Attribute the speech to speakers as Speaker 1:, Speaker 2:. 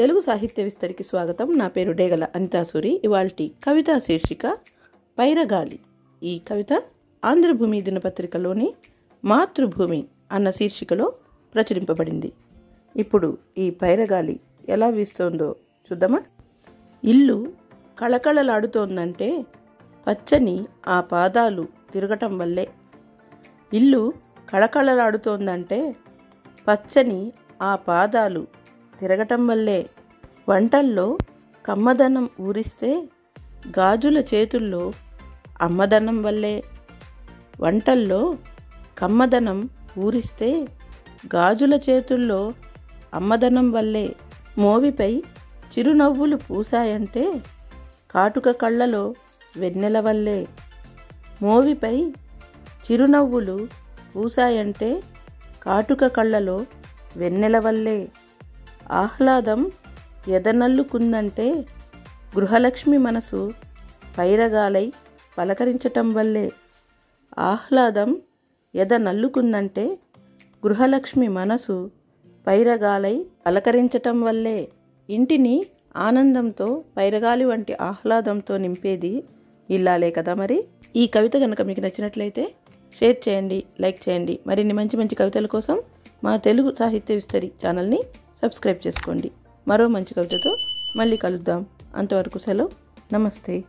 Speaker 1: తెలుగు సాహిత్య విస్తరికి స్వాగతం. నా పేరు డేగల అనితాసూరి. ఇవాల్టి కవితా శీర్షిక పైరగాలి. ఈ కవిత ఆంధ్రభూమి దినపత్రికలోని మాతృభూమి అన్న శీర్షికలో ప్రచురింపబడింది. ఇప్పుడు ఈ పైరగాలి ఎలా వీస్తోందో చూద్దామా? ఇల్లు కళకళలాడుతోందంటే పచ్చని ఆ పాదాలు తిరగటం వల్లే. ఇల్లు కళకళలాడుతోందంటే పచ్చని ఆ పాదాలు తిరగటం వల్లే వంటల్లో కమ్మదనం ఊరిస్తే గాజుల చేతుల్లో అమ్మదనం వల్లే. వంటల్లో కమ్మదనం ఊరిస్తే గాజుల చేతుల్లో అమ్మదనం వల్లే. మోవిపై చిరునవ్వులు పూసాయంటే కాటుక కళ్ళలో వెన్నెల వల్లే. మోవిపై చిరునవ్వులు పూసాయంటే కాటుక కళ్ళలో వెన్నెల వల్లే. ఆహ్లాదం ఎదనల్లుకుందంటే గృహలక్ష్మి మనసు పైరగాలై పలకరించటం వల్లే. ఆహ్లాదం ఎద నల్లుకుందంటే గృహలక్ష్మి మనసు పైరగాలై పలకరించటం వల్లే. ఇంటిని ఆనందంతో పైరగాలి వంటి ఆహ్లాదంతో నింపేది ఇల్లాలే కదా మరి. ఈ కవిత కనుక మీకు నచ్చినట్లయితే షేర్ చేయండి లైక్ చేయండి. మరిన్ని మంచి మంచి కవితల కోసం మా తెలుగు సాహిత్య విస్తరి ఛానల్ని సబ్స్క్రైబ్ చేసుకోండి. మరో మంచి కవితతో మళ్ళీ కలుద్దాం. అంతవరకు సెలవు. నమస్తే.